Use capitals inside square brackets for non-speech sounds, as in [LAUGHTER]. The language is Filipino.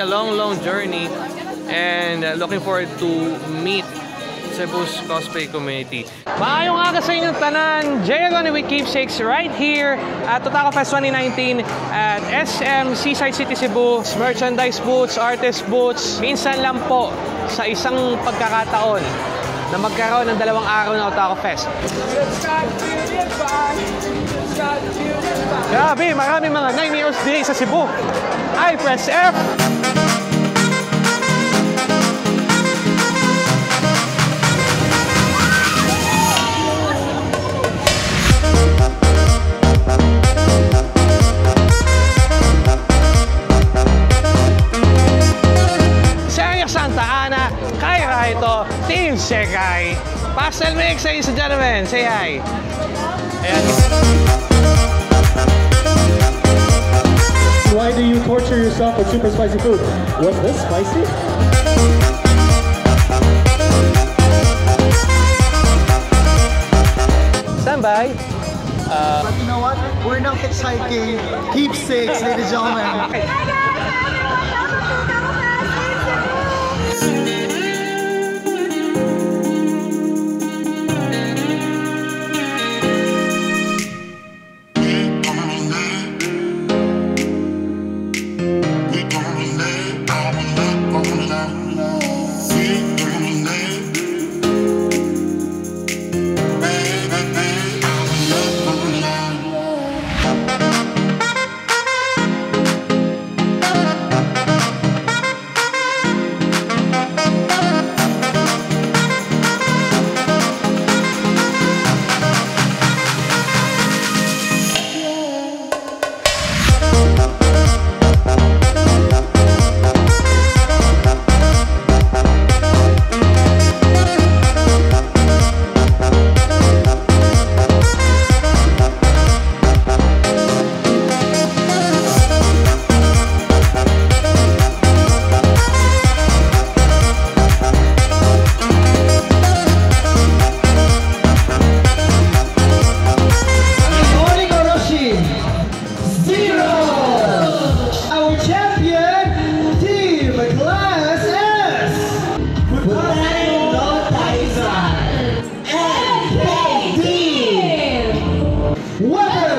long journey and uh, looking forward to meet Cebu's cosplay community. Maayong aga sa inyong tanan. Jay Agoni with Keepsakes right here at Totako Fest 2019 at SM Seaside City Cebu. Merchandise booths, artist booths. Minsan lang po sa isang pagkakataon na magkaroon ng dalawang araw ng Otaku Fest. Grabe, marami mga 9 years day sa Cebu. I press F! Santa Ana, Kaira ito, Team Sekai. Pastel Mix, ladies and gentlemen, say hi. Ayan. Why do you torture yourself with super spicy food? Was this spicy? Stand by. But you know what? We're not hitchhiking. Keepsakes, ladies and gentlemen. [LAUGHS] What.